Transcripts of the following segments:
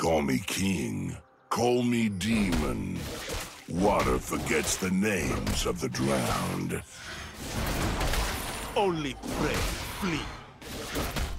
Call me king. Call me demon. Water forgets the names of the drowned. Only prey, flee.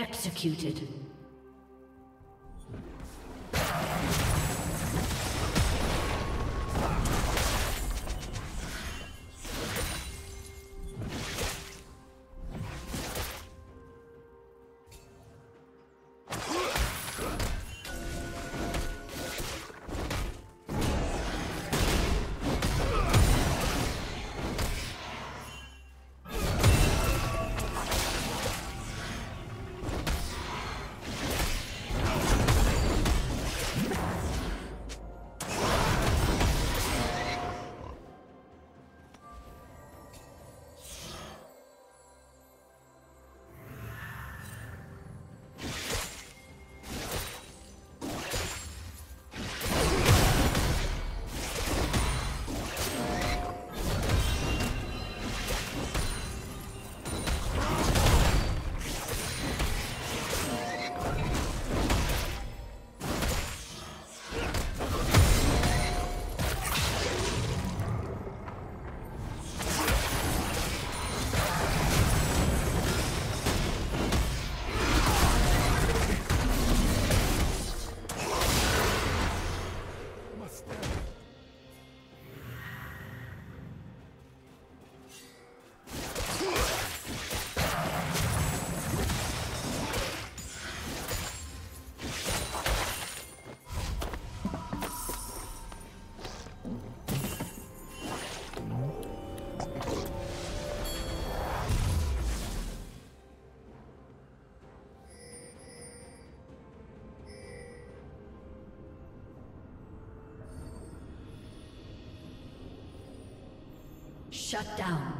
Executed. Shut down.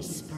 Killing.